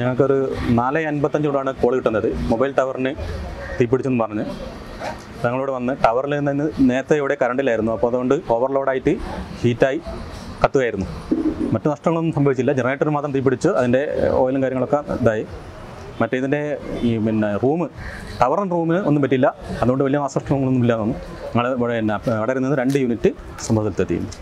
ഞങ്ങൾക്കൊരു നാല് അൻപത്തഞ്ചോടാണ് കോൾ കിട്ടുന്നത്. മൊബൈൽ ടവറിന് തീപിടിച്ചെന്ന് പറഞ്ഞ്. ഞങ്ങളോട് വന്ന് ടവറിൽ നിന്ന് നേരത്തെ ഇവിടെ കറണ്ടിലായിരുന്നു അപ്പോൾ അതുകൊണ്ട് ഓവർലോഡായിട്ട് ഹീറ്റായി കത്തുകയായിരുന്നു. മറ്റു നഷ്ടങ്ങളൊന്നും സംഭവിച്ചില്ല. ജനറേറ്റർ മാത്രം തീപിടിച്ച് അതിന്റെ ഓയിലും കാര്യങ്ങളൊക്കെ ഇതായി. മറ്റേ ഇതിന്റെ ഈ പിന്നെ റൂം ടവറിന്റെ റൂമിന് ഒന്നും പറ്റില്ല അതുകൊണ്ട് വലിയ നാശനഷ്ടങ്ങളൊന്നും ഇല്ല ഞങ്ങൾ ഇവിടെ പിന്നെ അവിടെ നിന്ന് രണ്ട് യൂണിറ്റ് സംഭവത്തിലെത്തിയിരുന്നു